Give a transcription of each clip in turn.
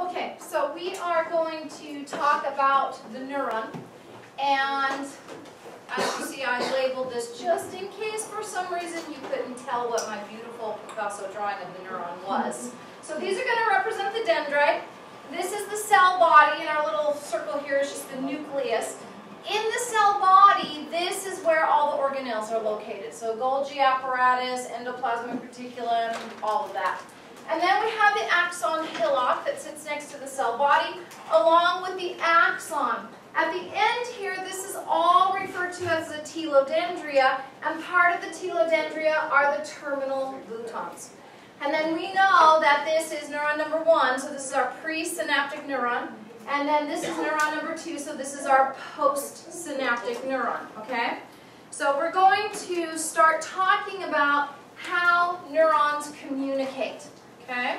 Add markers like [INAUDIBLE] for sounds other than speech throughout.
Okay, so we are going to talk about the neuron. And as you see, I labeled this just in case for some reason you couldn't tell what my beautiful Picasso drawing of the neuron was. So these are going to represent the dendrite. This is the cell body, and our little circle here is just the nucleus. In the cell body, this is where all the organelles are located. So Golgi apparatus, endoplasmic reticulum, all of that. And then we have the axon hillock that sits next to the cell body, along with the axon. At the end here, this is all referred to as the telodendria, and part of the telodendria are the terminal boutons. And then we know that this is neuron number one, so this is our presynaptic neuron. And then this is neuron number two, so this is our postsynaptic neuron, okay? So we're going to start talking about how neurons communicate, okay?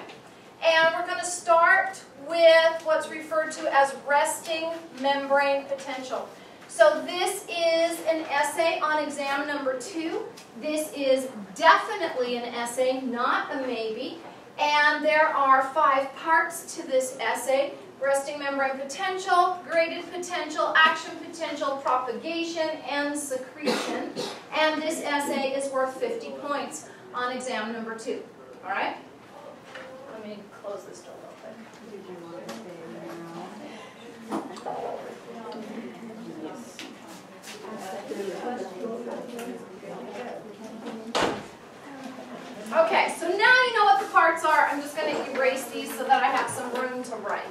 And we're going to start with what's referred to as resting membrane potential. So this is an essay on exam number two. This is definitely an essay, not a maybe. And there are five parts to this essay. Resting membrane potential, graded potential, action potential, propagation, and secretion. And this essay is worth 50 points on exam number two. All right? Close this door real quick. Okay, so now you know what the parts are. I'm just going to erase these so that I have some room to write.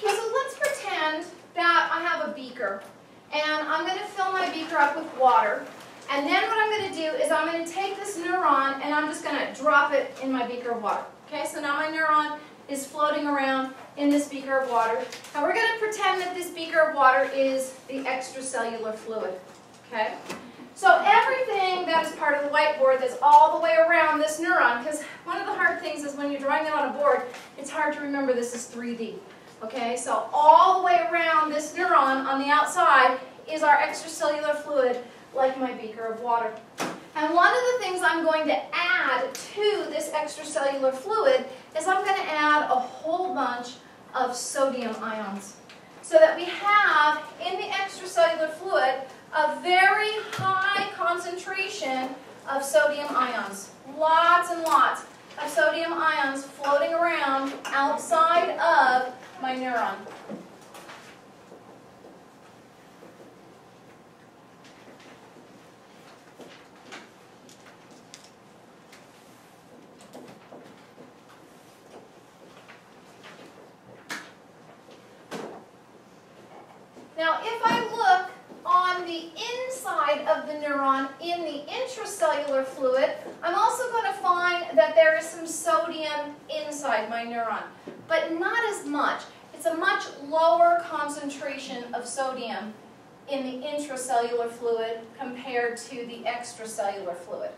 Okay, so let's pretend that I have a beaker. And I'm going to fill my beaker up with water. And then what I'm going to do is I'm going take this neuron and I'm just going to drop it in my beaker of water. Okay, so now my neuron is floating around in this beaker of water. And we're going to pretend that this beaker of water is the extracellular fluid. Okay? So everything that is part of the whiteboard that's all the way around this neuron, because one of the hard things is when you're drawing it on a board, it's hard to remember this is 3D. Okay, so all the way around this neuron on the outside is our extracellular fluid, like my beaker of water. And one of the things I'm going to add to this extracellular fluid is I'm going to add a whole bunch of sodium ions. So that we have in the extracellular fluid a very high concentration of sodium ions. Lots and lots of sodium ions floating around outside of my neuron. Now, if I look on the inside of the neuron in the intracellular fluid, I'm also going to find that there is some sodium inside my neuron, but not as much. It's a much lower concentration of sodium in the intracellular fluid compared to the extracellular fluid.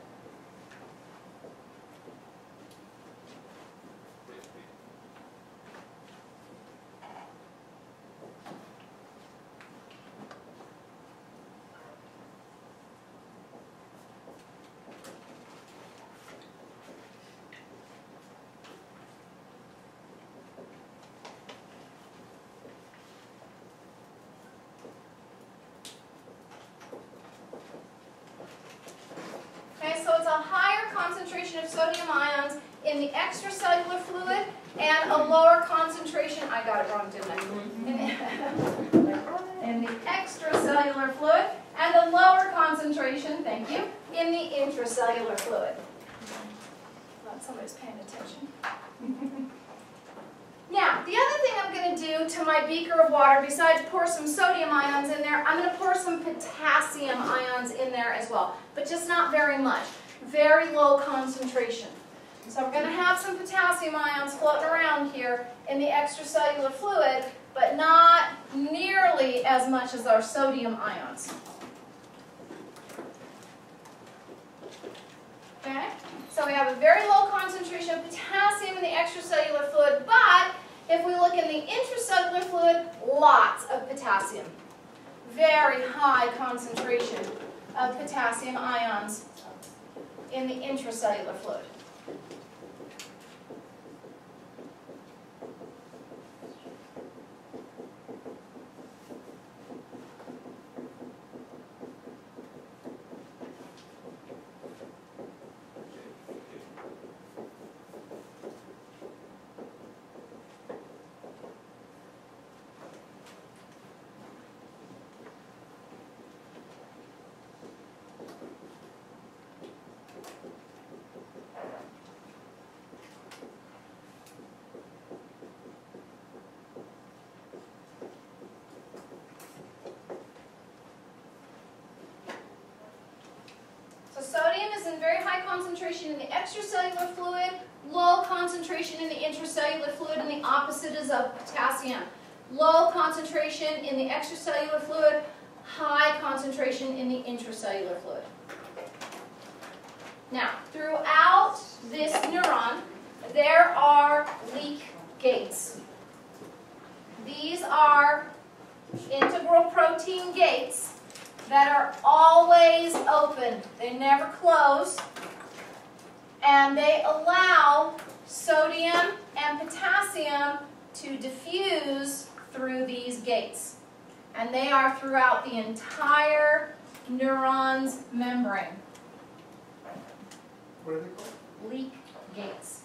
Okay, so it's a higher concentration of sodium ions in the extracellular fluid and a lower concentration, I got it wrong, didn't I? In, in the extracellular fluid and a lower concentration, thank you, in the intracellular fluid. Glad somebody's paying attention. [LAUGHS] Now, the other thing I'm going to do to my beaker of water, besides pour some sodium ions in there, I'm going to pour some potassium ions in there as well, but just not very much. Very low concentration. So we're going to have some potassium ions floating around here in the extracellular fluid, but not nearly as much as our sodium ions. Okay? So we have a very low concentration of potassium in the extracellular fluid, but If we look in the intracellular fluid, lots of potassium. Very high concentration of potassium ions in the intracellular fluid. So sodium is in very high concentration in the extracellular fluid, low concentration in the intracellular fluid, and the opposite is of potassium. Low concentration in the extracellular fluid, high concentration in the intracellular fluid. Now, throughout this neuron, there are leak gates. These are integral protein gates that are always open. They never close. And they allow sodium and potassium to diffuse through these gates. And they are throughout the entire neuron's membrane. What are they called? Leak gates.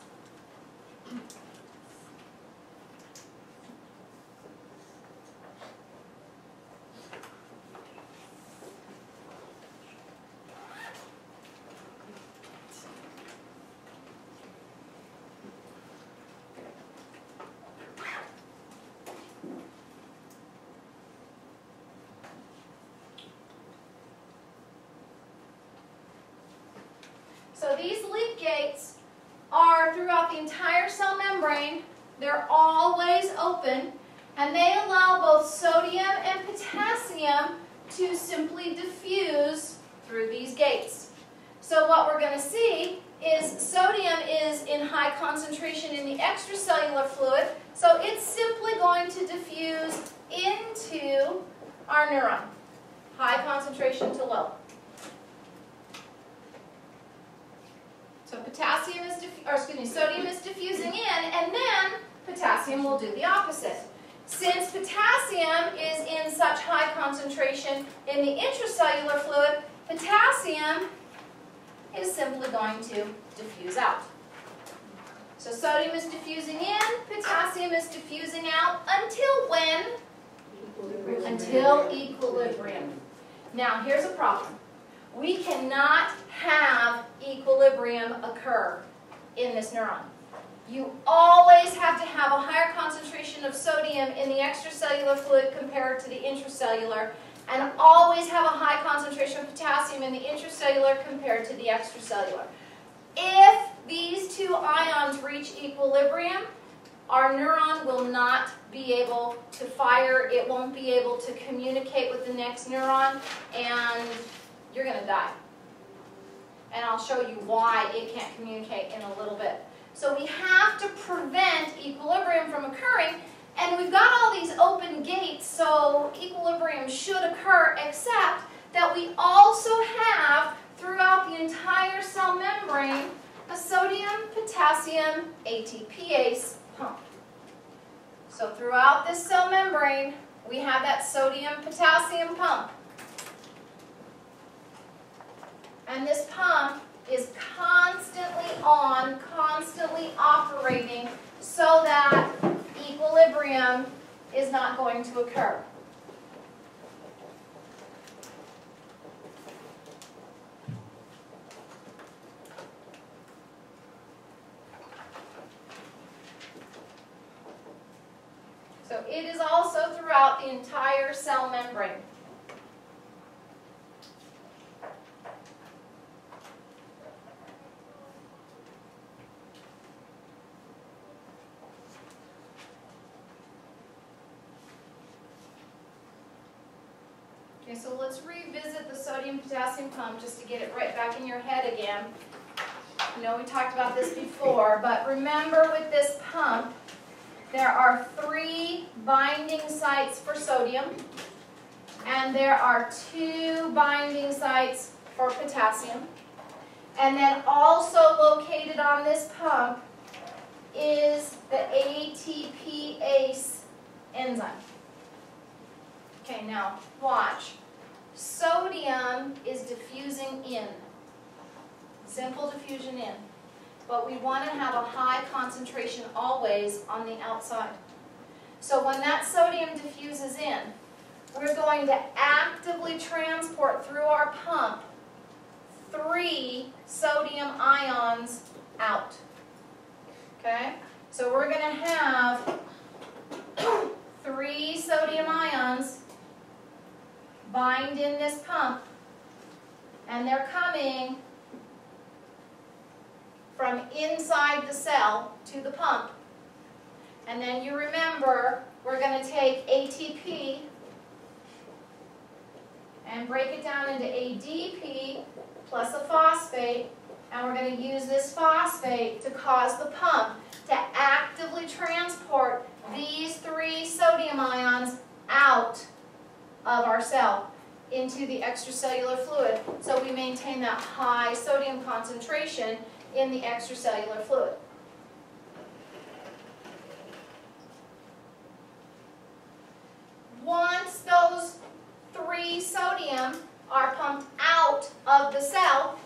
So these leak gates are throughout the entire cell membrane. They're always open, and they allow both sodium and potassium to simply diffuse through these gates. So what we're going to see is sodium is in high concentration in the extracellular fluid, so it's simply going to diffuse into our neuron. High concentration to low. So potassium is, or excuse me, sodium is diffusing in, and then potassium will do the opposite. Since potassium is in such high concentration in the intracellular fluid, potassium is simply going to diffuse out. So sodium is diffusing in, potassium is diffusing out, until when? Until equilibrium. Now, here's a problem. We cannot have equilibrium occur in this neuron. You always have to have a higher concentration of sodium in the extracellular fluid compared to the intracellular, and always have a high concentration of potassium in the intracellular compared to the extracellular. If these two ions reach equilibrium, our neuron will not be able to fire, it won't be able to communicate with the next neuron, and you're going to die. And I'll show you why it can't communicate in a little bit. So we have to prevent equilibrium from occurring, and we've got all these open gates, so equilibrium should occur, except that we also have, throughout the entire cell membrane, a sodium-potassium ATPase pump. So throughout this cell membrane, we have that sodium-potassium pump. And this pump is constantly on, constantly operating so that equilibrium is not going to occur. So it is also throughout the entire cell membrane. Okay, so let's revisit the sodium potassium pump just to get it right back in your head again. I know we talked about this before, but remember with this pump there are three binding sites for sodium, and there are two binding sites for potassium. And then also located on this pump is the ATPase enzyme. Okay, now watch. Sodium is diffusing in. Simple diffusion in. But we want to have a high concentration always on the outside. So when that sodium diffuses in, we're going to actively transport through our pump three sodium ions out. Okay? So we're going to have [COUGHS] three sodium ions bind in this pump, and they're coming from inside the cell to the pump. And then you remember, we're going to take ATP and break it down into ADP plus a phosphate, and we're going to use this phosphate to cause the pump to actively transport these three sodium ions out of our cell into the extracellular fluid so we maintain that high sodium concentration in the extracellular fluid. Once those three sodium are pumped out of the cell,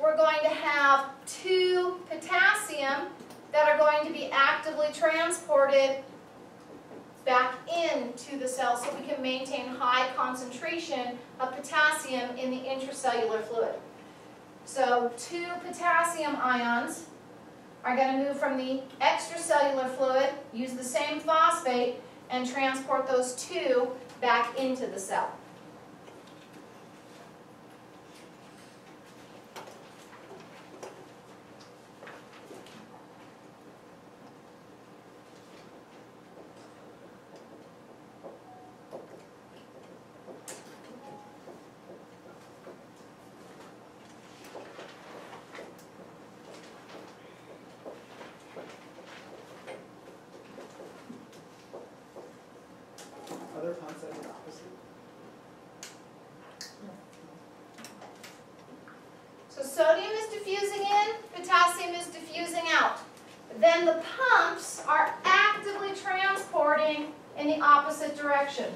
we're going to have two potassium that are going to be actively transported back into the cell so we can maintain high concentration of potassium in the intracellular fluid. So two potassium ions are going to move from the extracellular fluid, use the same phosphate, and transport those two back into the cell. Other concepts are opposite. So sodium is diffusing in, potassium is diffusing out. Then the pumps are actively transporting in the opposite direction.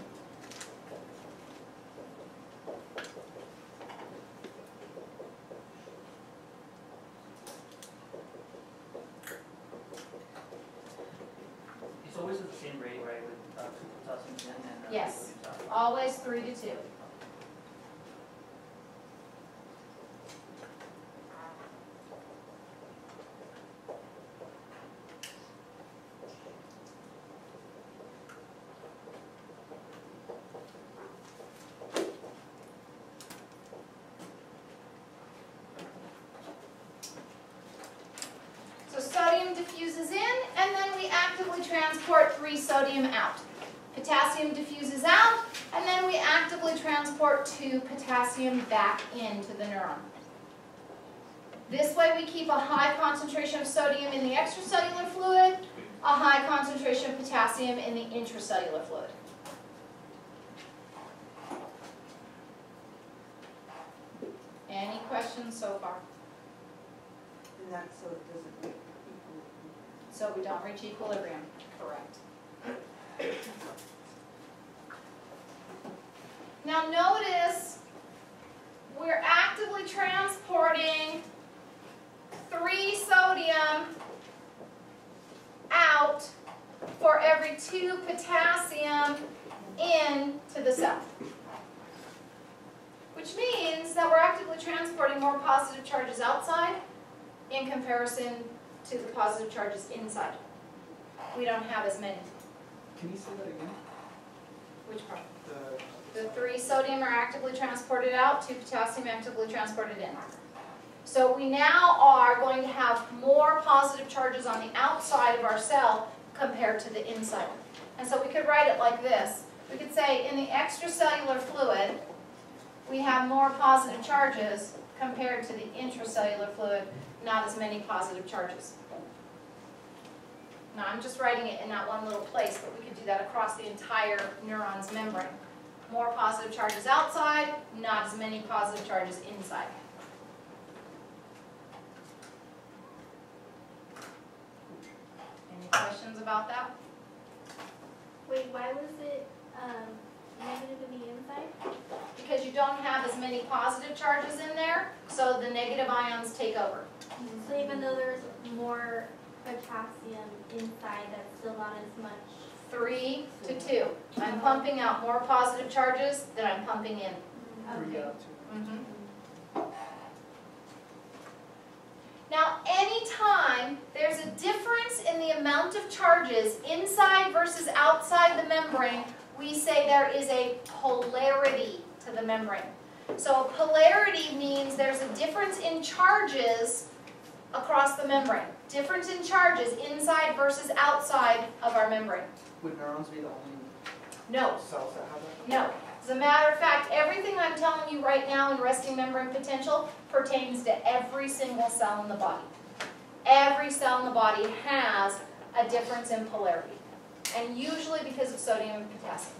It's always at the same rate, right, with uh, two potassium in and uh, Yes. sodium out. Always three to two. So sodium diffuses in, and then we actively transport three sodium out. Potassium diffuses out, and then we actively transport two potassium back into the neuron. This way we keep a high concentration of sodium in the extracellular fluid, a high concentration of potassium in the intracellular fluid. Any questions so far? And that, so it doesn't make people, So we don't reach equilibrium, correct. Now notice, we're actively transporting three sodium out for every two potassium in to the cell. Which means that we're actively transporting more positive charges outside in comparison to the positive charges inside. We don't have as many. Can you say that again? Which part? The, The three sodium are actively transported out, two potassium actively transported in. So we now are going to have more positive charges on the outside of our cell compared to the inside. And so we could write it like this. We could say in the extracellular fluid, we have more positive charges compared to the intracellular fluid, not as many positive charges. Now, I'm just writing it in that one little place, but we could do that across the entire neuron's membrane. More positive charges outside, not as many positive charges inside. Any questions about that? Wait, why was it um, negative in the inside? Because you don't have as many positive charges in there, so the negative ions take over. So even though there's more potassium inside, that's still not as much. Three to two. I'm pumping out more positive charges than I'm pumping in. Three Okay. out, two. Mhm. Now, anytime there's a difference in the amount of charges inside versus outside the membrane, we say there is a polarity to the membrane. So polarity means there's a difference in charges across the membrane. Difference in charges inside versus outside of our membrane. Would neurons be the only No, cells that have that? no. As a matter of fact, everything I'm telling you right now in resting membrane potential pertains to every single cell in the body. Every cell in the body has a difference in polarity, and usually because of sodium and potassium.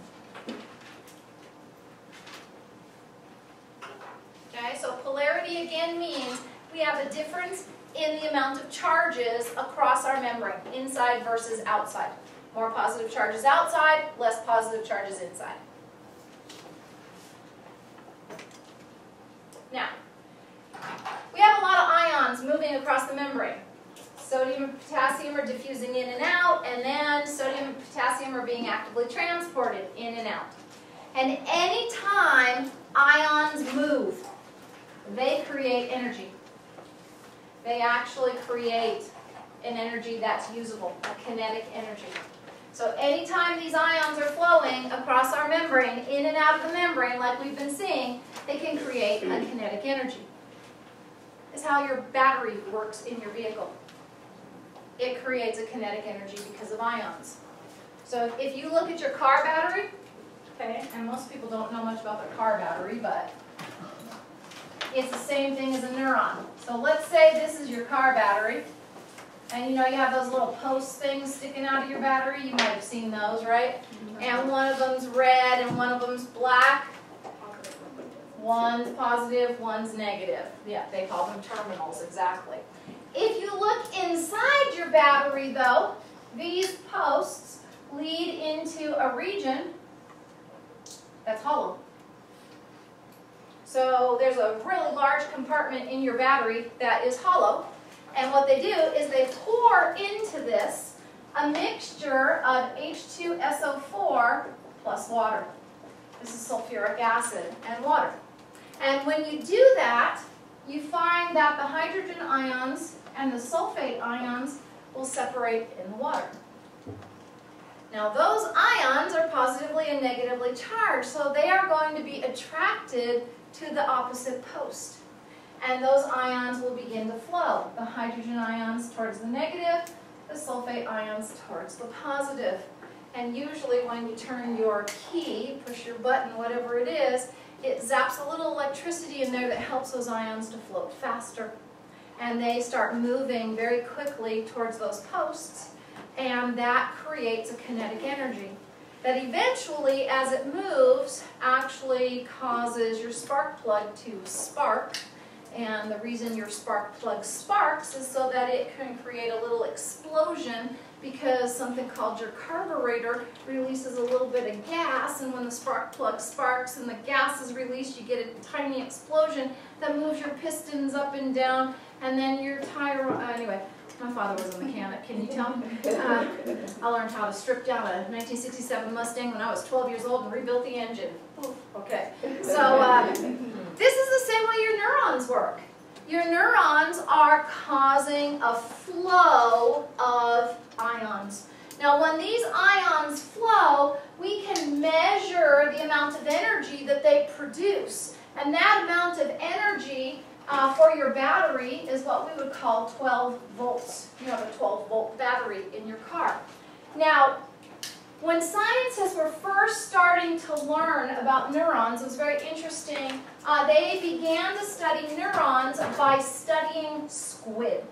Okay, so polarity again means we have a difference in the amount of charges across our membrane, inside versus outside. More positive charges outside, less positive charges inside. Now, we have a lot of ions moving across the membrane. Sodium and potassium are diffusing in and out, and then sodium and potassium are being actively transported in and out. And any time ions move, they create energy. They actually create an energy that's usable, a kinetic energy. So anytime these ions are flowing across our membrane, in and out of the membrane, like we've been seeing, they can create a kinetic energy. It's how your battery works in your vehicle. It creates a kinetic energy because of ions. So if you look at your car battery, okay, and most people don't know much about their car battery, but it's the same thing as a neuron. So let's say this is your car battery, and you know you have those little post things sticking out of your battery, you might have seen those, right? And one of them's red and one of them's black. One's positive, one's negative. Yeah, they call them terminals, exactly. If you look inside your battery though, these posts lead into a region that's hollow. So there's a really large compartment in your battery that is hollow. And what they do is they pour into this a mixture of H2SO4 plus water. This is sulfuric acid and water. And when you do that, you find that the hydrogen ions and the sulfate ions will separate in the water. Now those ions are positively and negatively charged, so they are going to be attracted to the opposite post. And those ions will begin to flow. The hydrogen ions towards the negative, the sulfate ions towards the positive. And usually when you turn your key, push your button, whatever it is, it zaps a little electricity in there that helps those ions to float faster. And they start moving very quickly towards those posts, and that creates a kinetic energy that eventually, as it moves, actually causes your spark plug to spark. And the reason your spark plug sparks is so that it can create a little explosion because something called your carburetor releases a little bit of gas and when the spark plug sparks and the gas is released you get a tiny explosion that moves your pistons up and down and then your tire, uh, anyway, my father was a mechanic, can you tell? Uh, I learned how to strip down a 1967 Mustang when I was 12 years old and rebuilt the engine. Okay, so uh, this is the same way your neurons work. Your neurons are causing a flow of ions. Now when these ions flow, we can measure the amount of energy that they produce. And that amount of energy uh, for your battery is what we would call 12 volts. You have a 12 volt battery in your car. Now, when scientists were first starting to learn about neurons, it was very interesting. Uh, they began to study neurons by studying squid.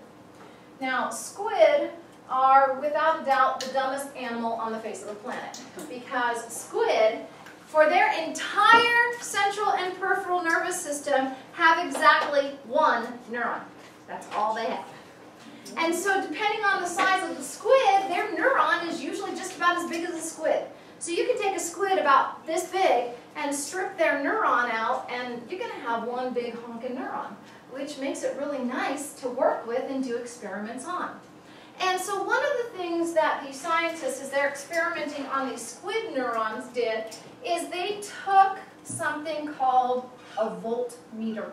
Now, squid are without a doubt the dumbest animal on the face of the planet. Because squid, for their entire central and peripheral nervous system, have exactly one neuron. That's all they have. And so depending on the size of the squid, their neuron is usually just about as big as a squid. So you can take a squid about this big and strip their neuron out and you're going to have one big honking neuron, which makes it really nice to work with and do experiments on. And so one of the things that the scientists, as they're experimenting on these squid neurons did, is they took something called a voltmeter.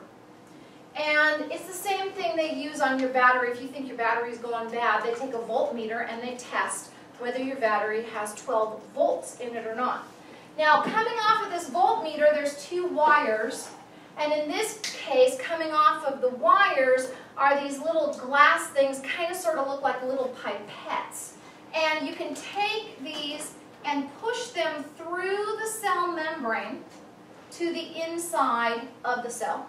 And it's the same thing they use on your battery. If you think your battery's going bad, they take a voltmeter and they test whether your battery has 12 volts in it or not. Now, coming off of this voltmeter, there's two wires. And in this case, coming off of the wires are these little glass things, kind of sort of look like little pipettes. And you can take these and push them through the cell membrane to the inside of the cell.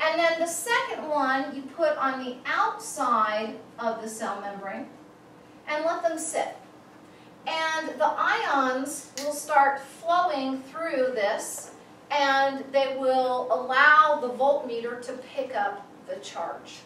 And then the second one you put on the outside of the cell membrane and let them sit. And the ions will start flowing through this and they will allow the voltmeter to pick up the charge.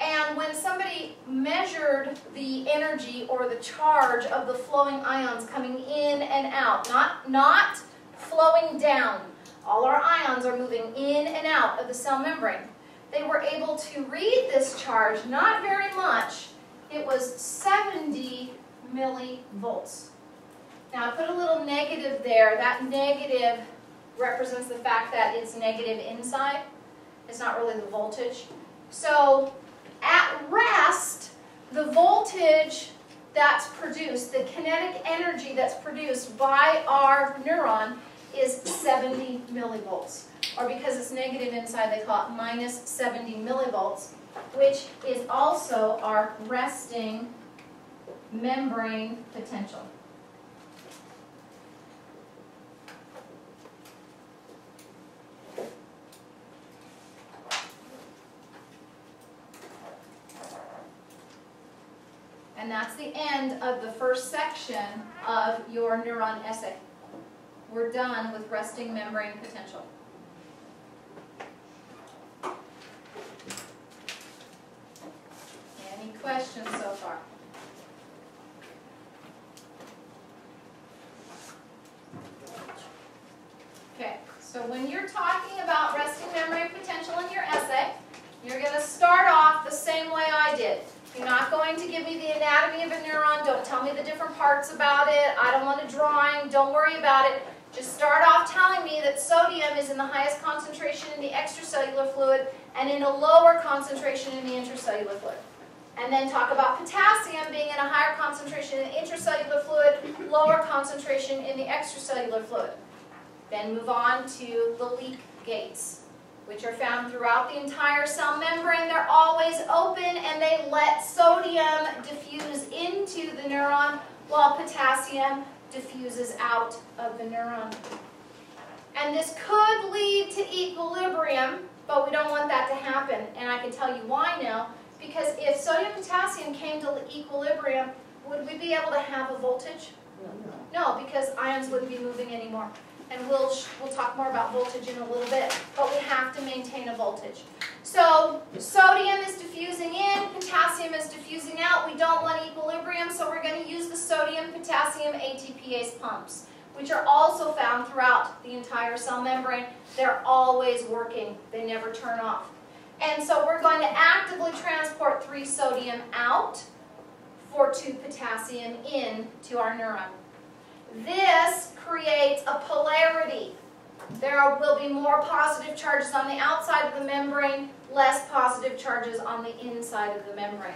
And when somebody measured the energy or the charge of the flowing ions coming in and out, not, not flowing down, all our ions are moving in and out of the cell membrane. They were able to read this charge, not very much. It was 70 millivolts. Now I put a little negative there. That negative represents the fact that it's negative inside. It's not really the voltage. So at rest, the voltage that's produced, the kinetic energy that's produced by our neuron is 70 millivolts. Or because it's negative inside, they call it minus 70 millivolts, which is also our resting membrane potential. And that's the end of the first section of your neuron essay. We're done with resting membrane potential. Any questions so far? Okay, so when you're talking about resting membrane potential in your essay, you're going to start off the same way I did. You're not going to give me the anatomy of a neuron. Don't tell me the different parts about it. I don't want a drawing. Don't worry about it. Just start off telling me that sodium is in the highest concentration in the extracellular fluid and in a lower concentration in the intracellular fluid. And then talk about potassium being in a higher concentration in the intracellular fluid, lower concentration in the extracellular fluid. Then move on to the leak gates, which are found throughout the entire cell membrane. They're always open and they let sodium diffuse into the neuron while potassium diffuses out of the neuron. And this could lead to equilibrium, but we don't want that to happen. And I can tell you why now. Because if sodium potassium came to equilibrium, would we be able to have a voltage? No, because ions wouldn't be moving anymore. And we'll, we'll talk more about voltage in a little bit, but we have to maintain a voltage. So sodium is diffusing in, potassium is diffusing out. We don't want equilibrium, so we're going to use the sodium-potassium ATPase pumps, which are also found throughout the entire cell membrane. They're always working. They never turn off. And so we're going to actively transport 3 sodium out for 2 potassium in to our neuron. This creates a polarity. There will be more positive charges on the outside of the membrane, less positive charges on the inside of the membrane.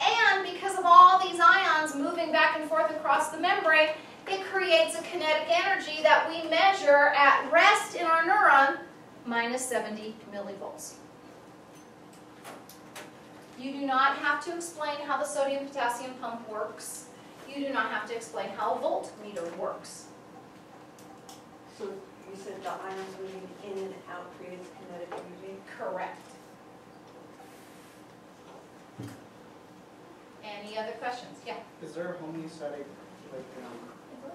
And because of all these ions moving back and forth across the membrane, it creates a kinetic energy that we measure at rest in our neuron, minus 70 millivolts. You do not have to explain how the sodium-potassium pump works. You do not have to explain how a voltmeter works. So you said the ions moving in and out creates kinetic energy? Correct. Any other questions? Yeah. Is there a homeostatic, like, um,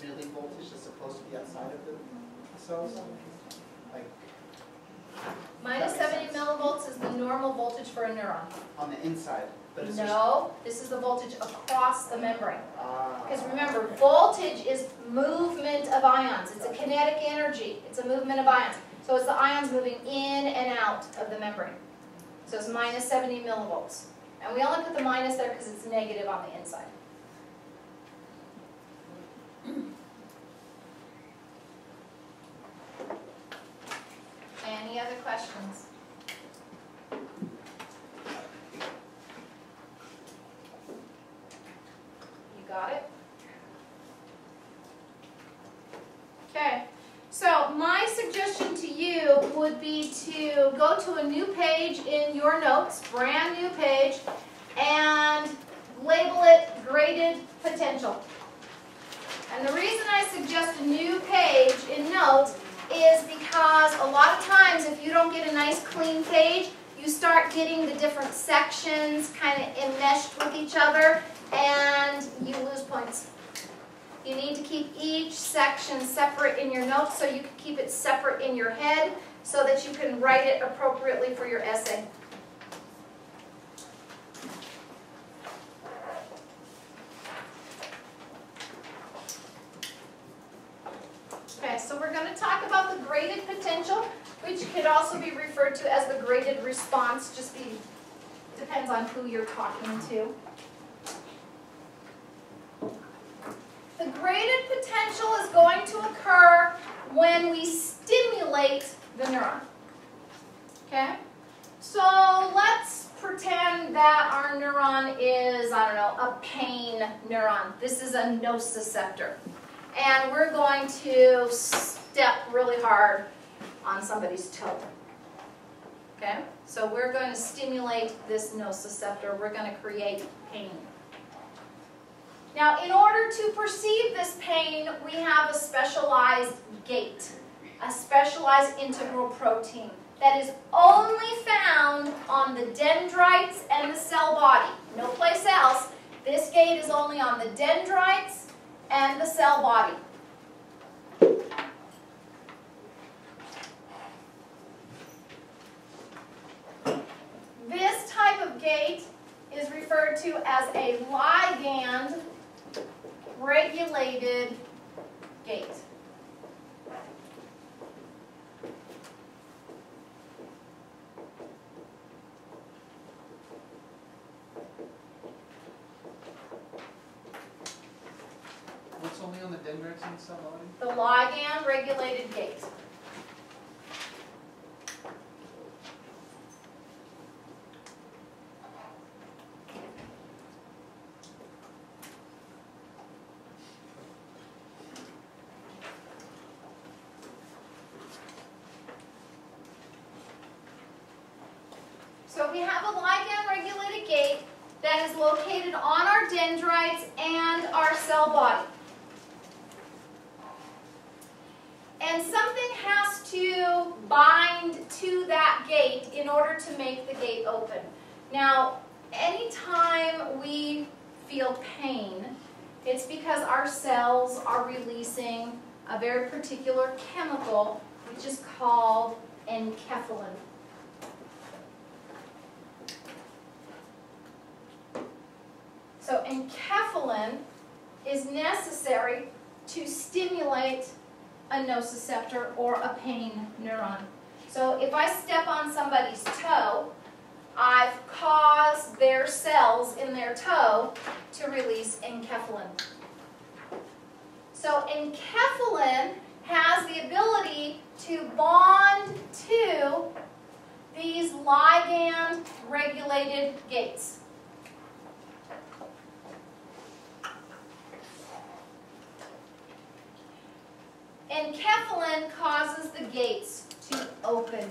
milli voltage that's supposed to be outside of the cells? Like, Minus That makes seventy sense. millivolts is the normal voltage for a neuron. on the inside, but it's just. No, this is the voltage across the membrane. Ah. Because remember, voltage is movement of ions. It's a kinetic energy. It's a movement of ions. So it's the ions moving in and out of the membrane. So it's minus 70 millivolts. And we only put the minus there because it's negative on the inside. Any other questions? You got it? Okay, so my suggestion to you would be to go to a new page in your notes, brand new page, and label it graded potential. And the reason I suggest a new page in notes is because a lot of times if you don't get a nice clean page, you start getting the different sections kind of enmeshed with each other and you lose points. You need to keep each section separate in your notes so you can keep it separate in your head so that you can write it appropriately for your essay. Okay, so we're going to talk about the graded potential, which could also be referred to as the graded response, just be, depends on who you're talking to. The graded potential is going to occur when we stimulate the neuron. Okay? So let's pretend that our neuron is, I don't know, a pain neuron. This is a nociceptor. And we're going to step really hard on somebody's toe. Okay? So we're going to stimulate this nociceptor. We're going to create pain. Now, in order to perceive this pain, we have a specialized gate, a specialized integral protein that is only found on the dendrites and the cell body, no place else. This gate is only on the dendrites and the cell body. This type of gate is referred to as a ligand regulated gate. What's only dendrites and? The ligand regulated gate. So we have a ligand regulated gate that is located on our dendrites and our cell body. And something has to bind that gate in order to make the gate open. Now, anytime we feel pain, it's because our cells are releasing a very particular chemical, which is called enkephalin. So enkephalin is necessary to stimulate a nociceptor or a pain neuron. So if I step on somebody's toe, I've caused their cells in their toe to release enkephalin. So enkephalin has the ability to bond to these ligand regulated gates. Enkephalin causes the gates open.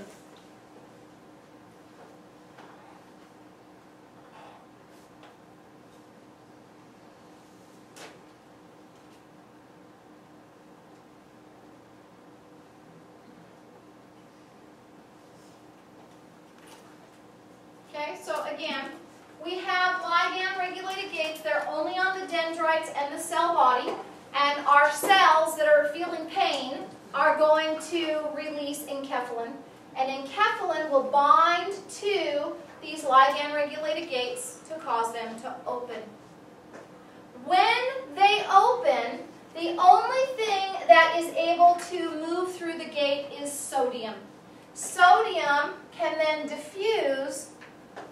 Okay, so again, we have ligand-regulated gates. They're only on the dendrites and the cell body. And our cells that are feeling pain are going to release enkephalin. And enkephalin will bind to these ligand-regulated gates to cause them to open. When they open, the only thing that is able to move through the gate is sodium. Sodium can then diffuse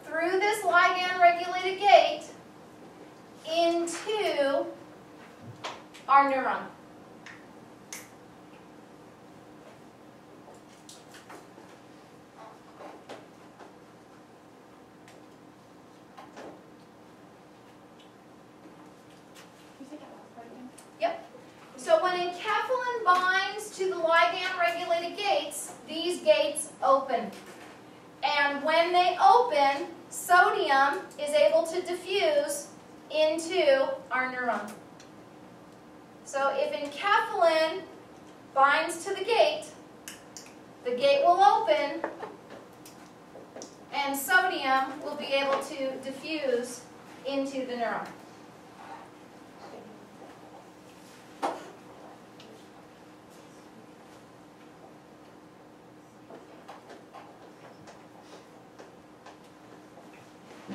through this ligand-regulated gate into our neuron. So when enkephalin binds to the ligand-regulated gates, these gates open. And when they open, sodium is able to diffuse into our neuron. So if enkephalin binds to the gate, the gate will open and sodium will be able to diffuse into the neuron.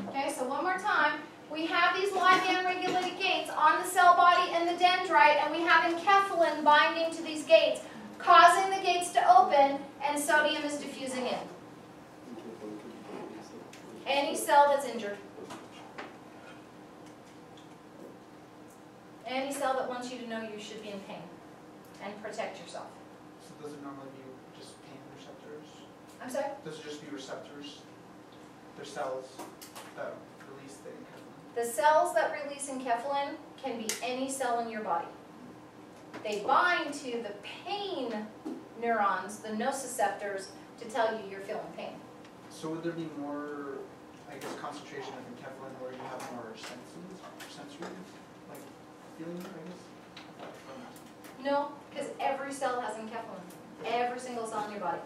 Okay, so one more time. We have these ligand-regulated gates on the cell body and the dendrite, and we have enkephalin binding to these gates, causing the gates to open, and sodium is diffusing in. Any cell that's injured. Any cell that wants you to know you should be in pain and protect yourself. So those are normally be just pain receptors? I'm sorry? Those are just be receptors? They're cells that release the enkephalin? The cells that release enkephalin can be any cell in your body. They bind to the pain neurons, the nociceptors, to tell you you're feeling pain. So would there be more, I guess, concentration of enkephalin where you have more senses, sensory, like, feeling, I guess? No, because every cell has enkephalin. Every single cell in your body.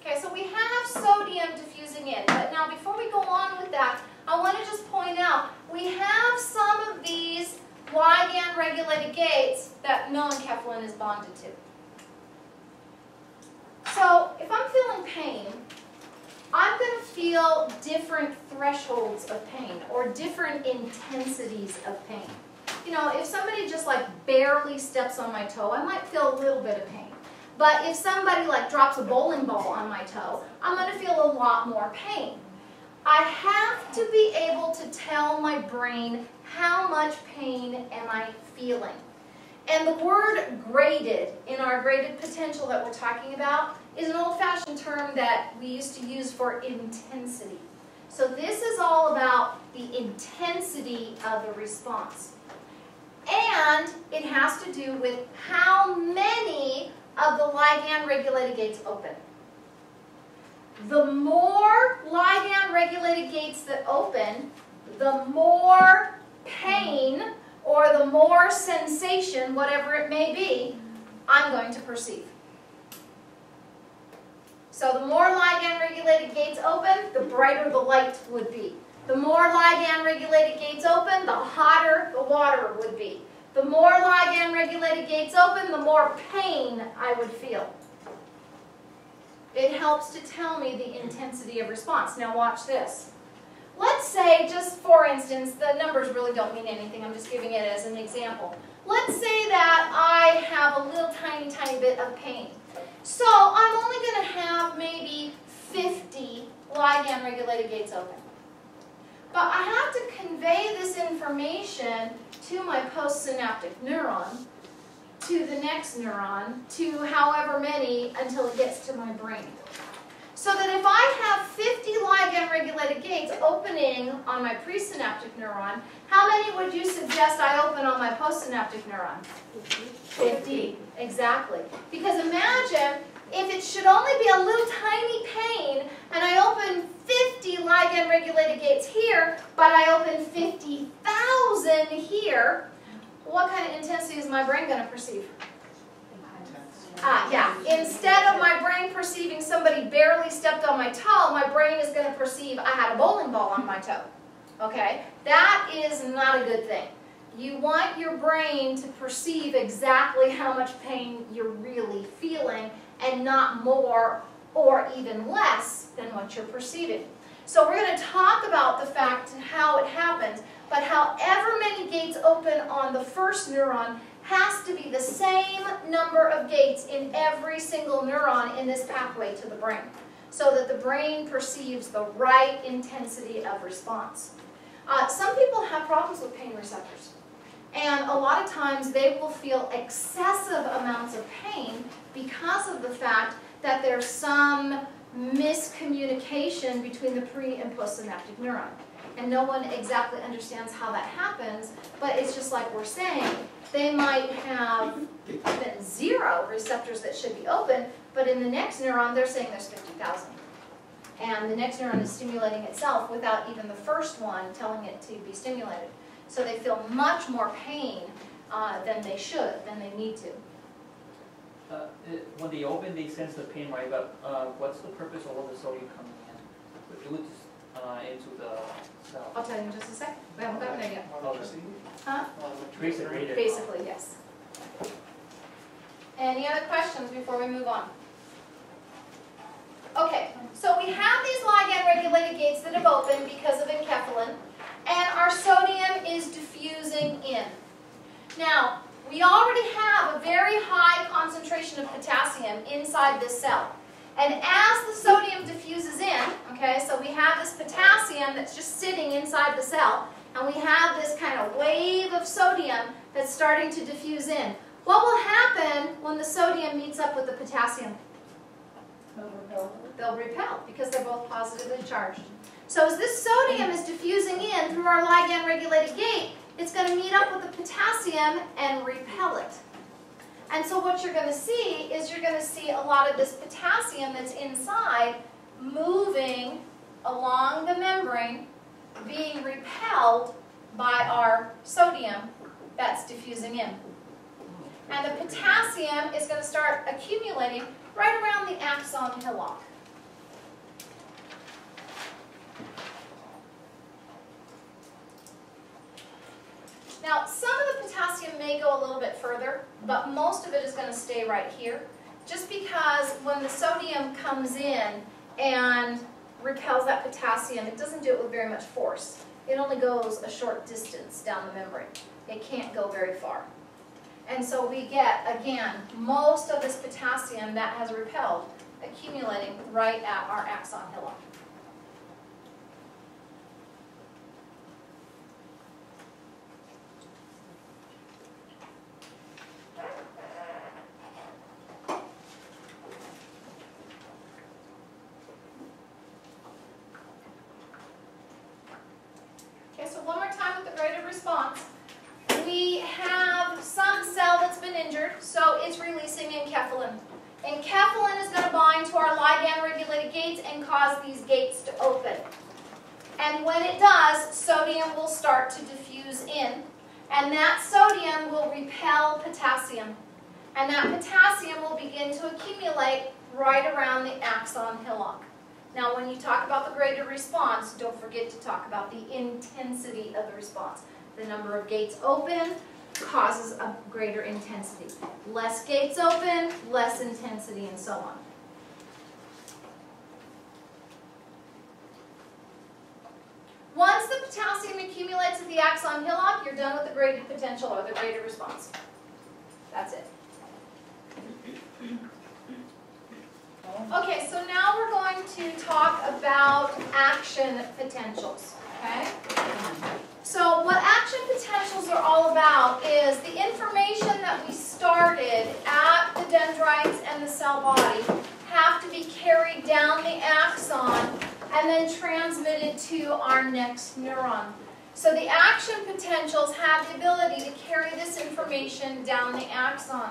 Okay, so we have sodium diffusing in, but now before we go on with that, I want to just point out, we have some of these ligand-regulated gates that no is bonded to. So if I'm feeling pain, I'm going to feel different thresholds of pain or different intensities of pain. You know, if somebody just like barely steps on my toe, I might feel a little bit of pain. But if somebody like drops a bowling ball on my toe, I'm going to feel a lot more pain. I have to be able to tell my brain how much pain am I feeling. And the word graded in our graded potential that we're talking about is an old-fashioned term that we used to use for intensity. So this is all about the intensity of the response. And it has to do with how many of the ligand-regulated gates open. The more ligand-regulated gates that open, the more pain or the more sensation, whatever it may be, I'm going to perceive. So the more ligand-regulated gates open, the brighter the light would be. The more ligand-regulated gates open, the hotter the water would be. The more ligand-regulated gates open, the more pain I would feel. It helps to tell me the intensity of response. Now watch this. Let's say, just for instance, the numbers really don't mean anything, I'm just giving it as an example. Let's say that I have a little tiny, tiny bit of pain. So I'm only going to have maybe 50 ligand-regulated gates open. But I have to convey this information to my postsynaptic neuron, to the next neuron, to however many until it gets to my brain. So that if I have 50 ligand-regulated gates opening on my presynaptic neuron, how many would you suggest I open on my postsynaptic neuron? 50, exactly. Because imagine if it should only be a little tiny pain and I open 50 ligand-regulated gates here, but I open 50,000 here, what kind of intensity is my brain going to perceive? Uh, yeah, instead of my brain perceiving somebody barely stepped on my toe, my brain is gonna perceive I had a bowling ball on my toe. Okay? That is not a good thing. You want your brain to perceive exactly how much pain you're really feeling and not more or even less than what you're perceiving. So we're going to talk about the fact and how it happens, but however many gates open on the first neuron has to be the same number of gates in every single neuron in this pathway to the brain, so that the brain perceives the right intensity of response. Uh, some people have problems with pain receptors. And a lot of times they will feel excessive amounts of pain because of the fact that there's some miscommunication between the pre and postsynaptic neuron. And no one exactly understands how that happens, but it's just like we're saying, they might have zero receptors that should be open, but in the next neuron, they're saying there's 50,000. And the next neuron is stimulating itself without even the first one telling it to be stimulated. So they feel much more pain uh, than they should, than they need to. Uh, it- When they open, they sense the pain, right, but uh, what's the purpose of all the sodium coming in? It would, uh, into the. I'll tell you in just a sec. We haven't gotten there yet. Huh? Trace it right there. Basically, yes. Any other questions before we move on? Okay, so we have these ligand-regulated gates that have opened because of enkephalin, and our sodium is diffusing in. Now, we already have a very high concentration of potassium inside this cell. And as the sodium diffuses in, okay, so we have this potassium that's just sitting inside the cell, and we have this kind of wave of sodium that's starting to diffuse in. What will happen when the sodium meets up with the potassium? They'll repel because they're both positively charged. So as this sodium is diffusing in through our ligand-regulated gate, it's going to meet up with the potassium and repel it. And so what you're going to see is you're going to see a lot of this potassium that's inside moving along the membrane, being repelled by our sodium that's diffusing in. And the potassium is going to start accumulating right around the axon hillock. Now, some of the potassium may go a little bit further, but most of it is going to stay right here, just because when the sodium comes in and repels that potassium, it doesn't do it with very much force. It only goes a short distance down the membrane. It can't go very far. And so we get, again, most of this potassium that has repelled accumulating right at our axon hillock. Okay, so one more time with the rate of response. We have some cell that's been injured, so it's releasing enkephalin. Enkephalin is going to bind to our ligand-regulated gates and cause these gates to open. And when it does, sodium will start to diffuse in, and that sodium will repel potassium. And that potassium will begin to accumulate right around the axon hillock. Now, when you talk about the of response, don't forget to talk about the intensity of the response. The number of gates open causes a greater intensity. Less gates open, less intensity, and so on. Once the potassium accumulates at the axon hillock, you're done with the graded potential or the graded response. That's it. Okay, so now we're going to talk about action potentials, okay? So what action potentials are all about is the information that we started at the dendrites and the cell body have to be carried down the axon and then transmitted to our next neuron. So the action potentials have the ability to carry this information down the axon.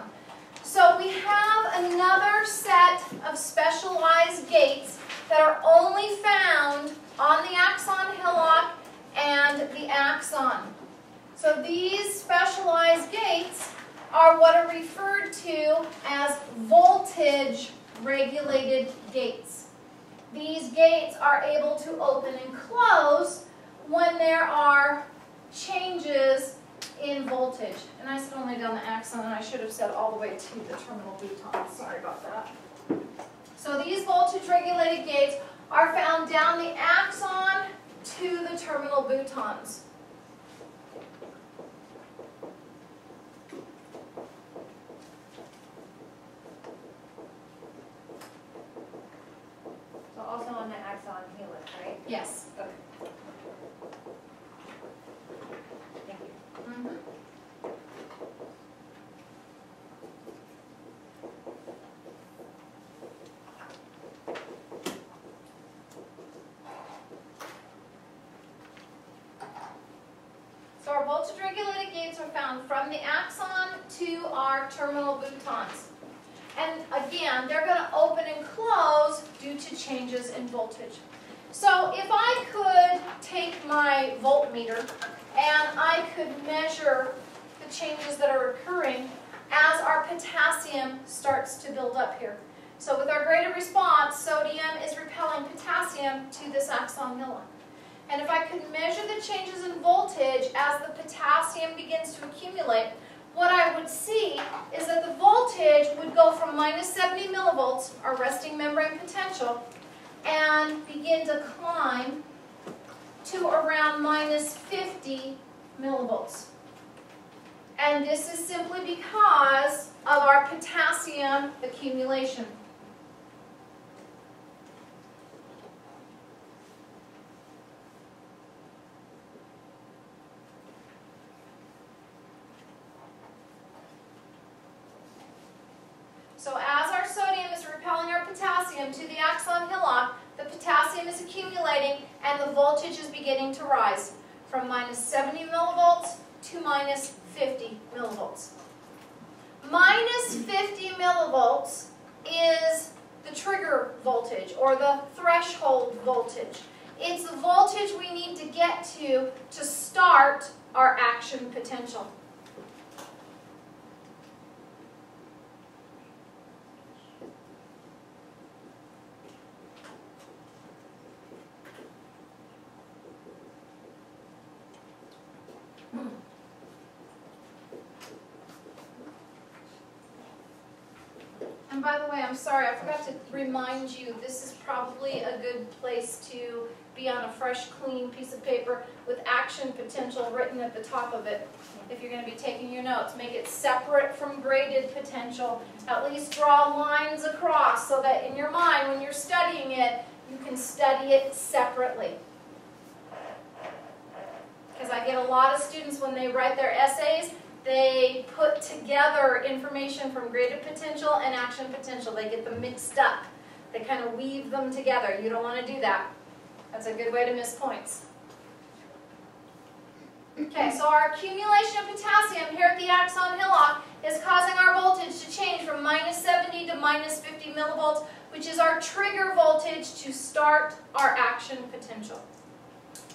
So we have another set of specialized gates that are only found on the axon hillock and the axon. So these specialized gates are what are referred to as voltage regulated gates. These gates are able to open and close when there are changes in voltage. And I said only down the axon, and I should have said all the way to the terminal button. Sorry about that. So these voltage regulated gates are found down the axon to the terminal boutons. So also on the axon hillock, right? Yes. Okay. Thank you. Mhm. So our voltage regulated gates are found from the axon to our terminal boutons. And again, they're going to open and close due to changes in voltage. So if I could take my voltmeter and I could measure the changes that are occurring as our potassium starts to build up here. So with our graded response, sodium is repelling potassium to this axon hillock. And if I could measure the changes in voltage as the potassium begins to accumulate, what I would see is that the voltage would go from minus 70 millivolts, our resting membrane potential, and begin to climb to around minus 50 millivolts. And this is simply because of our potassium accumulation. So as our sodium is repelling our potassium to the axon hillock, potassium is accumulating and the voltage is beginning to rise from minus 70 millivolts to minus 50 millivolts. Minus 50 millivolts is the trigger voltage or the threshold voltage. It's the voltage we need to get to to start our action potential. And by the way, I'm sorry, I forgot to remind you, this is probably a good place to be on a fresh, clean piece of paper with action potential written at the top of it. If you're gonna be taking your notes, make it separate from graded potential. At least draw lines across so that in your mind, when you're studying it, you can study it separately. Because I get a lot of students, when they write their essays, they put together information from graded potential and action potential. They get them mixed up. They kind of weave them together. You don't want to do that. That's a good way to miss points. Okay, so our accumulation of potassium here at the axon hillock is causing our voltage to change from minus 70 to minus 50 millivolts, which is our trigger voltage to start our action potential.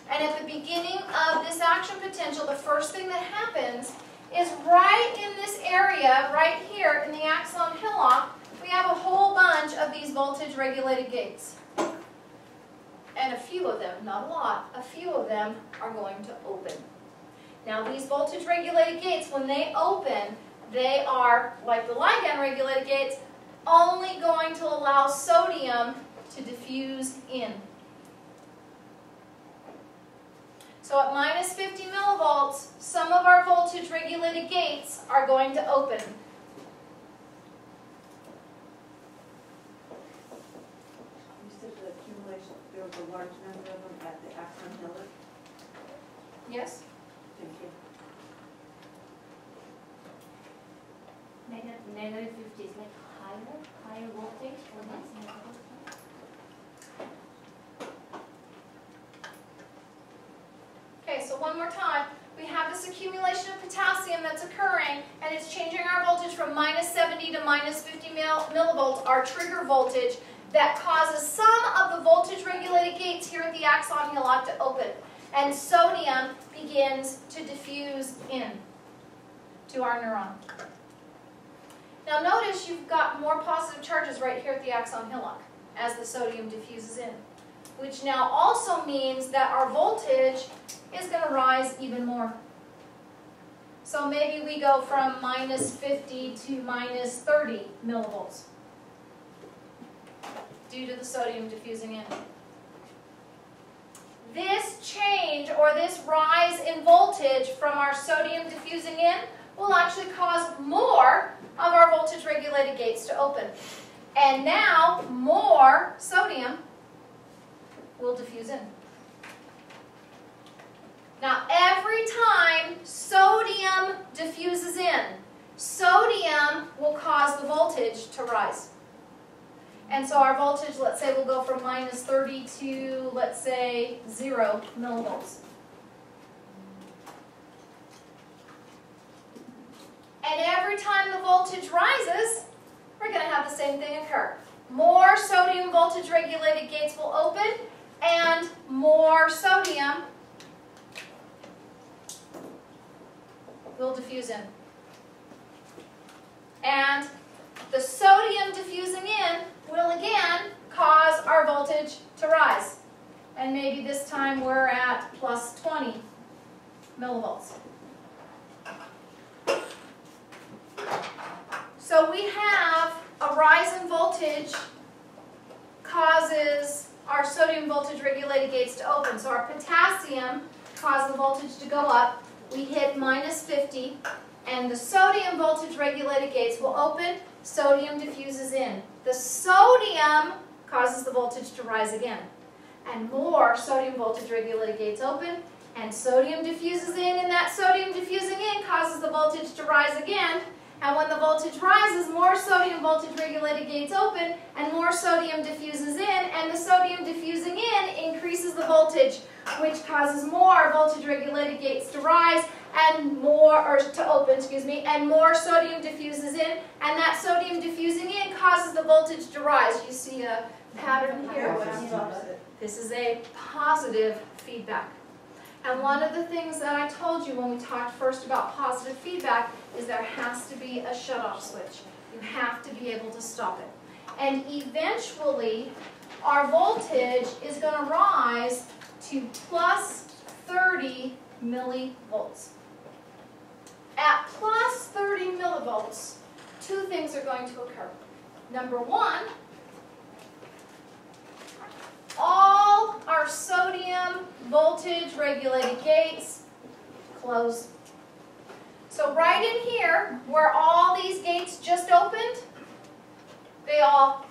And at the beginning of this action potential, the first thing that happens is right in this area, right here in the axon hillock, we have a whole bunch of these voltage regulated gates. And a few of them, not a lot, a few of them are going to open. Now these voltage regulated gates, when they open, they are, like the ligand regulated gates, only going to allow sodium to diffuse in. So at minus 50 millivolts, some of our voltage regulated gates are going to open. You said the accumulation, there was a large number of them at the Axon Hillock. Yes? Thank you. Negative, negative fifty is like higher, higher voltage or less? Okay, so one more time. We have this accumulation of potassium that's occurring, and it's changing our voltage from minus 70 to minus 50 mil millivolts, our trigger voltage, that causes some of the voltage regulated gates here at the axon hillock to open. And sodium begins to diffuse in to our neuron. Now notice you've got more positive charges right here at the axon hillock as the sodium diffuses in, which now also means that our voltage is going to rise even more. So maybe we go from minus 50 to minus 30 millivolts due to the sodium diffusing in. This change or this rise in voltage from our sodium diffusing in will actually cause more of our voltage regulated gates to open. And now more sodium will diffuse in. Now every time sodium diffuses in, sodium will cause the voltage to rise. And so our voltage, let's say, will go from minus 30 to, let's say, 0 millivolts. And every time the voltage rises, we're going to have the same thing occur. More sodium voltage regulated gates will open, and more sodium will diffuse in. And the sodium diffusing in will again cause our voltage to rise. And maybe this time we're at plus 20 millivolts. So we have a rise in voltage causes our sodium voltage regulated gates to open. So our potassium caused the voltage to go up. We hit minus 50 and the sodium voltage regulated gates will open. Sodium diffuses in. The sodium causes the voltage to rise again. And more sodium voltage regulated gates open and sodium diffuses in and that sodium diffusing in causes the voltage to rise again and when the voltage rises, more sodium voltage regulated gates open and more sodium diffuses in, and the sodium diffusing in increases the voltage, which causes more voltage regulated gates to rise and more, or to open, excuse me, and more sodium diffuses in, and that sodium diffusing in causes the voltage to rise. You see a pattern here? This is a positive feedback. And one of the things that I told you when we talked first about positive feedback is there has to be a shut-off switch. You have to be able to stop it. And eventually, our voltage is going to rise to plus 30 millivolts. At plus 30 millivolts, two things are going to occur. Number one, all our sodium voltage regulated gates close. So right in here, where all these gates just opened, they all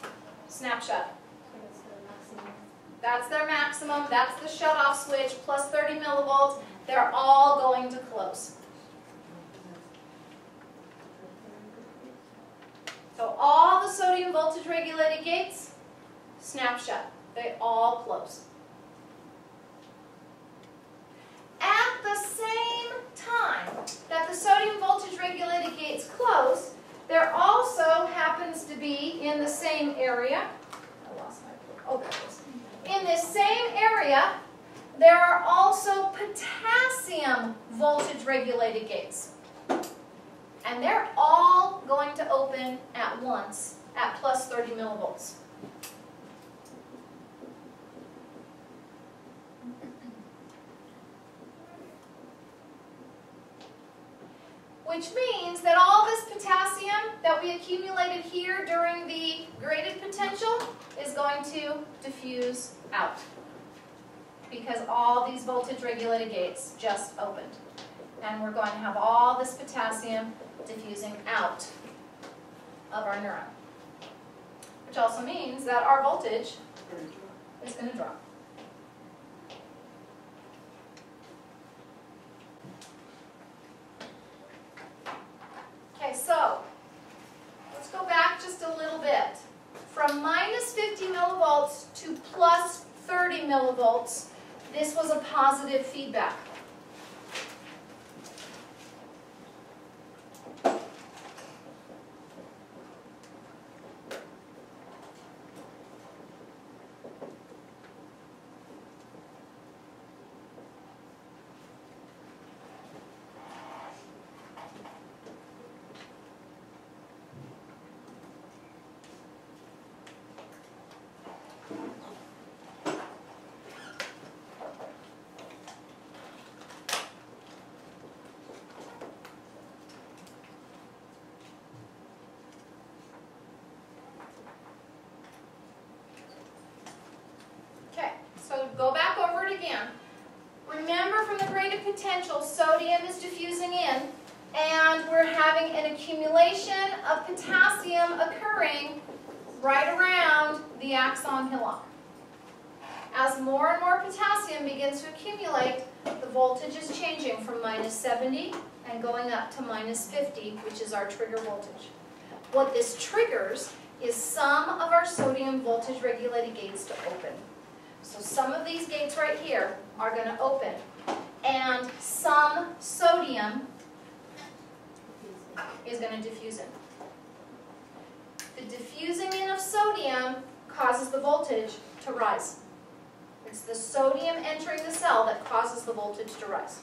snap shut. That's their maximum, that's the shut-off switch, plus 30 millivolts. They're all going to close. So all the sodium voltage regulated gates snap shut. They all close. At the same time that the sodium voltage regulated gates close, there also happens to be in the same area, I lost my, oh there it is. In this same area, there are also potassium voltage regulated gates. And they're all going to open at once at plus 30 millivolts. Which means that all this potassium that we accumulated here during the graded potential is going to diffuse out. Because all these voltage regulated gates just opened. And we're going to have all this potassium diffusing out of our neuron. Which also means that our voltage is going to drop. Okay, so let's go back just a little bit. From minus 50 millivolts to plus 30 millivolts, this was a positive feedback. potential sodium is diffusing in, and we're having an accumulation of potassium occurring right around the axon hillock. As more and more potassium begins to accumulate, the voltage is changing from minus 70 and going up to minus 50, which is our trigger voltage. What this triggers is some of our sodium voltage regulated gates to open. So some of these gates right here are going to open and some sodium is going to diffuse in. The diffusing in of sodium causes the voltage to rise. It's the sodium entering the cell that causes the voltage to rise.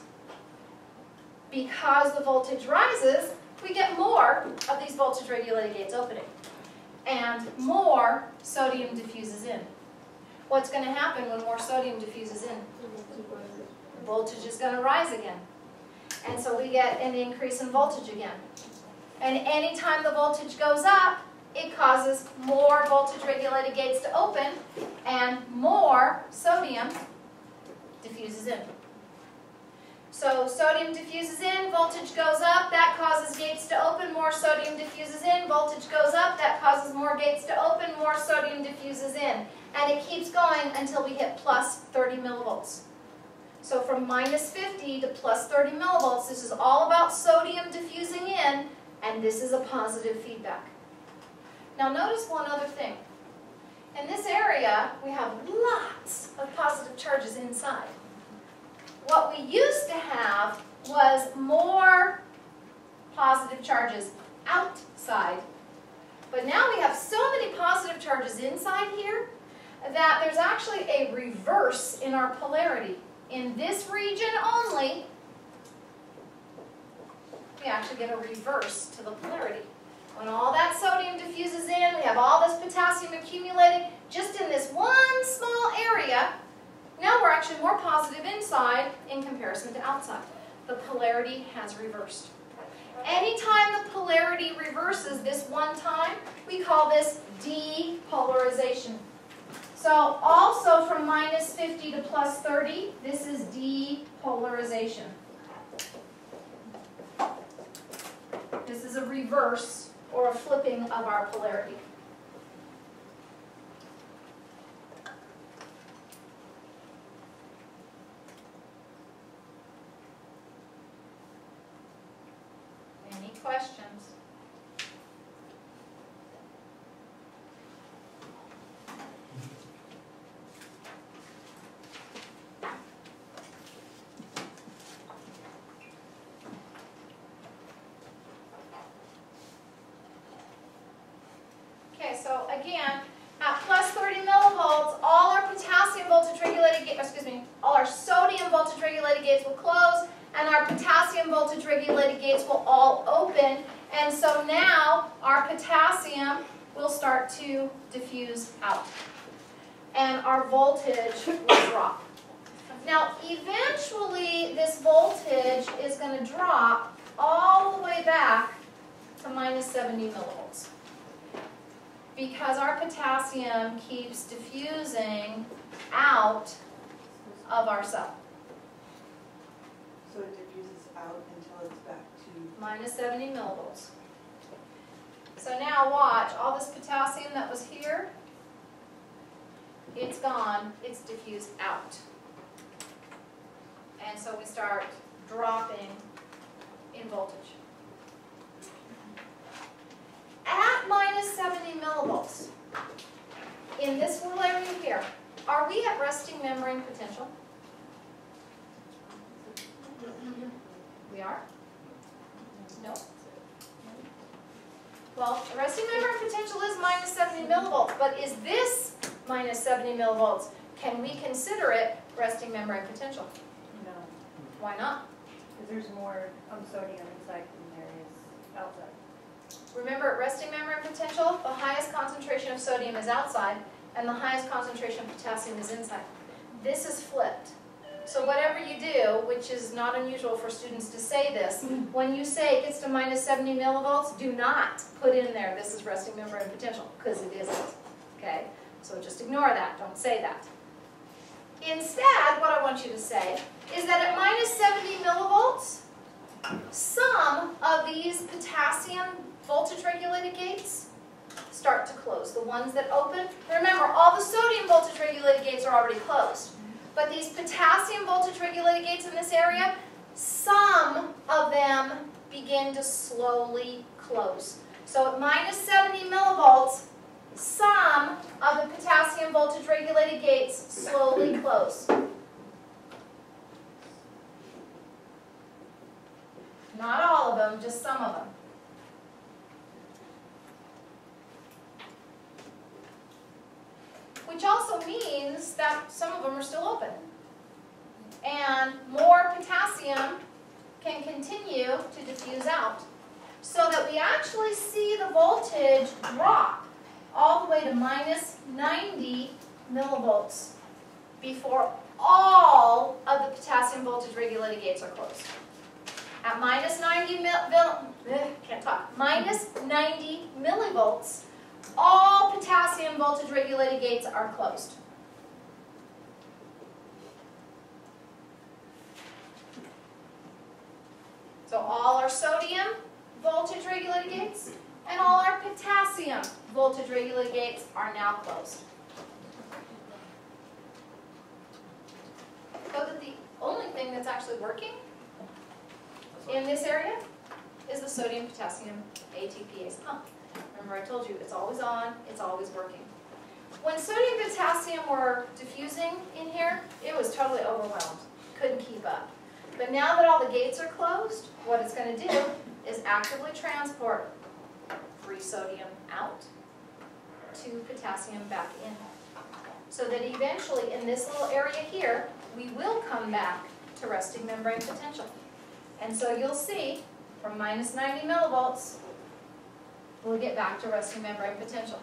Because the voltage rises, we get more of these voltage regulated gates opening. And more sodium diffuses in. What's going to happen when more sodium diffuses in? Voltage is going to rise again. And so we get an increase in voltage again. And anytime the voltage goes up, it causes more voltage regulated gates to open and more sodium diffuses in. So sodium diffuses in, voltage goes up, that causes gates to open, more sodium diffuses in, voltage goes up, that causes more gates to open, more sodium diffuses in. And it keeps going until we hit plus 30 millivolts. So from minus 50 to plus 30 millivolts, this is all about sodium diffusing in, and this is a positive feedback. Now notice one other thing. In this area, we have lots of positive charges inside. What we used to have was more positive charges outside. But now we have so many positive charges inside here that there's actually a reverse in our polarity. In this region only, we actually get a reverse to the polarity. When all that sodium diffuses in, we have all this potassium accumulating just in this one small area. Now we're actually more positive inside in comparison to outside. The polarity has reversed. Anytime the polarity reverses this one time, we call this depolarization. So also from minus 50 to plus 30, this is depolarization. This is a reverse or a flipping of our polarity. Any questions? Okay, so again, at plus 30 millivolts, all our potassium voltage regulated gates, excuse me, all our sodium voltage regulated gates will close, and our potassium voltage regulated gates will all open. And so now our potassium will start to diffuse out. And our voltage will [COUGHS] drop. Now, eventually, this voltage is going to drop all the way back to minus 70 millivolts because our potassium keeps diffusing out of our cell. So it diffuses out until it's back to, minus 70 millivolts. So now watch, all this potassium that was here, it's gone, it's diffused out. And so we start dropping in voltage. At minus 70 millivolts, in this little area here, are we at resting membrane potential? We are? No? Well, the resting membrane potential is minus 70 millivolts, but is this minus 70 millivolts? Can we consider it resting membrane potential? No, Why not? because there's more um, sodium inside than there is outside. Remember, at resting membrane potential, the highest concentration of sodium is outside, and the highest concentration of potassium is inside. This is flipped. So whatever you do, which is not unusual for students to say this, mm. when you say it gets to minus 70 millivolts, do not put in there, this is resting membrane potential, because it isn't, okay? So just ignore that, don't say that. Instead, what I want you to say is that at minus 70 millivolts, some of these potassium voltage regulated gates start to close. The ones that open, remember, all the sodium voltage regulated gates are already closed. But these potassium voltage regulated gates in this area, some of them begin to slowly close. So at minus 70 millivolts, some of the potassium voltage regulated gates slowly [COUGHS] close. Not all of them, just some of them. Which also means that some of them are still open. And more potassium can continue to diffuse out. So that we actually see the voltage drop all the way to minus 90 millivolts before all of the potassium voltage regulated gates are closed. At minus 90 mil, mil, eh, can't talk, minus 90 millivolts, all potassium voltage regulated gates are closed. So all our sodium voltage regulated gates and all our potassium voltage regulated gates are now closed. So that the only thing that's actually working in this area is the sodium potassium ATPase pump. Remember I told you, it's always on, it's always working. When sodium and potassium were diffusing in here, it was totally overwhelmed, couldn't keep up. But now that all the gates are closed, what it's gonna do is actively transport free sodium out two potassium back in. So that eventually, in this little area here, we will come back to resting membrane potential. And so you'll see, from minus 90 millivolts, we'll get back to resting membrane potential.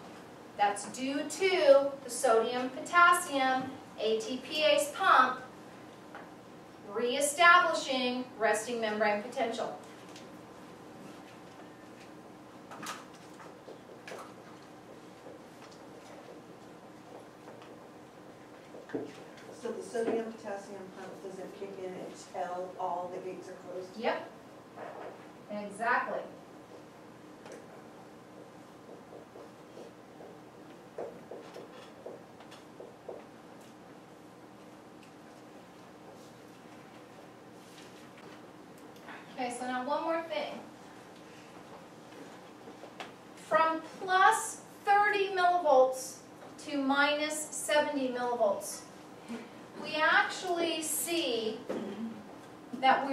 That's due to the sodium-potassium ATPase pump reestablishing resting membrane potential. So the sodium potassium pump doesn't kick in until all the gates are closed? Yep. Exactly. Okay, so now one more thing. From plus 30 millivolts to minus 70 millivolts, we actually see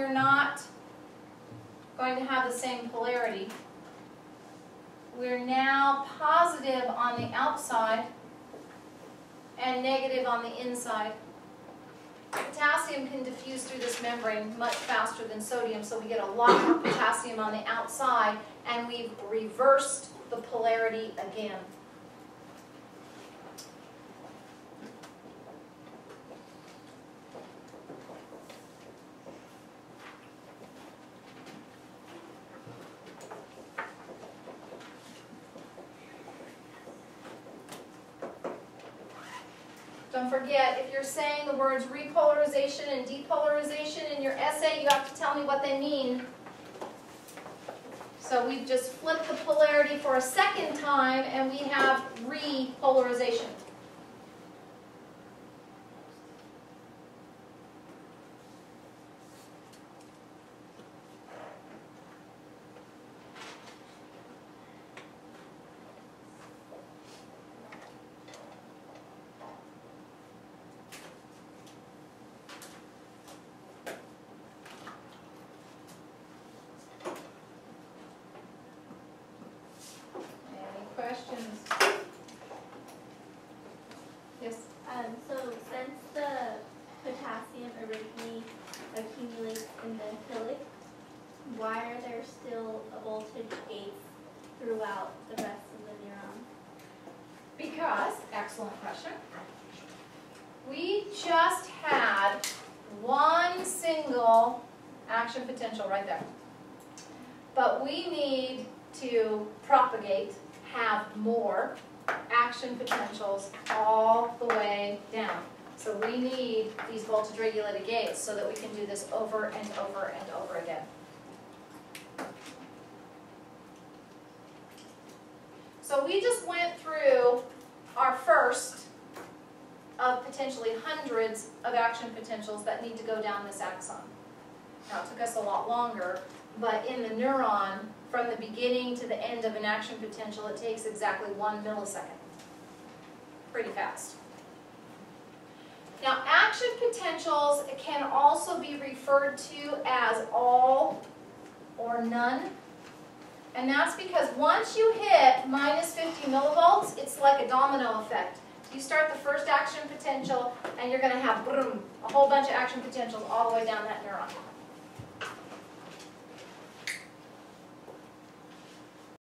we're not going to have the same polarity. We're now positive on the outside and negative on the inside. Potassium can diffuse through this membrane much faster than sodium, so we get a lot more potassium on the outside, and we've reversed the polarity again. Don't forget, if you're saying the words repolarization and depolarization in your essay, you have to tell me what they mean. So we've just flipped the polarity for a second time, and we have repolarization. Any questions? Yes? Um, so since the potassium originally accumulates in the hillock, why are there still a voltage gates throughout the rest of the neuron? Because, excellent question. We just had one single action potential right there. But we need to propagate, have more action potentials all the way down. So we need these voltage regulated gates so that we can do this over and over and over again. So we just went through our first of potentially hundreds of action potentials that need to go down this axon. Now it took us a lot longer, but in the neuron, from the beginning to the end of an action potential, it takes exactly one millisecond. Pretty fast. Now, action potentials can also be referred to as all or none. And that's because once you hit minus 50 millivolts, it's like a domino effect. You start the first action potential, and you're going to have boom, a whole bunch of action potentials all the way down that neuron.